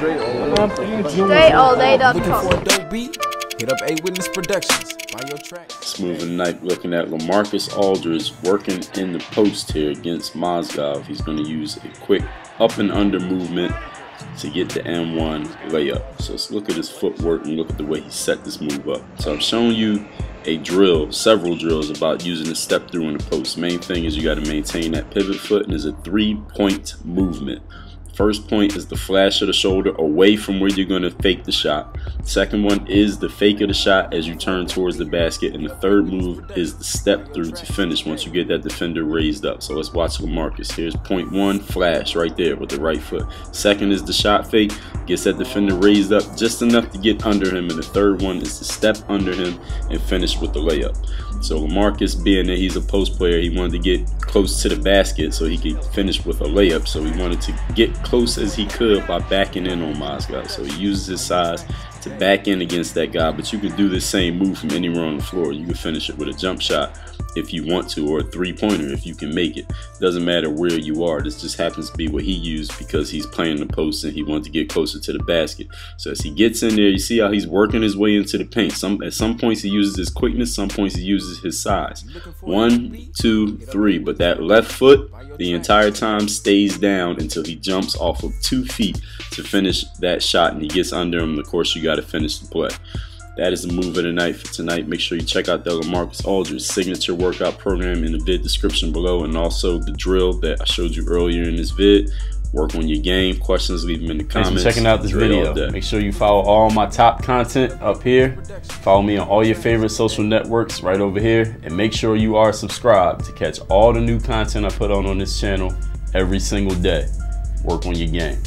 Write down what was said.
DreAllDay.com. Looking for a dope? Hit up A Witness Productions. Buy your track. Smooth and Knife looking at LaMarcus Aldridge working in the post here against Mozgov. He's going to use a quick up and under movement to get the and-one layup. So let's look at his footwork and look at the way he set this move up. So I'm showing you a drill, several drills about using the step through in the post. Main thing is you got to maintain that pivot foot and there's a three point movement. First point is the flash of the shoulder away from where you're going to fake the shot. Second one is the fake of the shot as you turn towards the basket. And the third move is the step through to finish once you get that defender raised up. So let's watch LaMarcus. Here's point one, flash right there with the right foot. Second is the shot fake, gets that defender raised up just enough to get under him. And the third one is to step under him and finish with the layup. So LaMarcus, being that he's a post player, he wanted to get close to the basket so he could finish with a layup. So he wanted to get close as he could by backing in on Mozgov. So he uses his size to back in against that guy. But you could do the same move from anywhere on the floor. You could finish it with a jump shot if you want to, or a three pointer if you can make it. Doesn't matter where you are. This just happens to be what he used because he's playing the post and he wanted to get closer to the basket. So as he gets in there, you see how he's working his way into the paint. Some at some points he uses his quickness, some points he uses his size. One, two, three. But that left foot the entire time stays down until he jumps off of two feet to finish that shot and he gets under him. Of course, you got to finish the play. That is the move of the night for tonight. Make sure you check out the LaMarcus Aldridge signature workout program in the vid description below and also the drill that I showed you earlier in this vid. Work on your game. Questions, leave them in the comments. Thanks for checking out this Drill video. Make sure you follow all my top content up here. Follow me on all your favorite social networks right over here. And make sure you are subscribed to catch all the new content I put on on this channel every single day. Work on your game.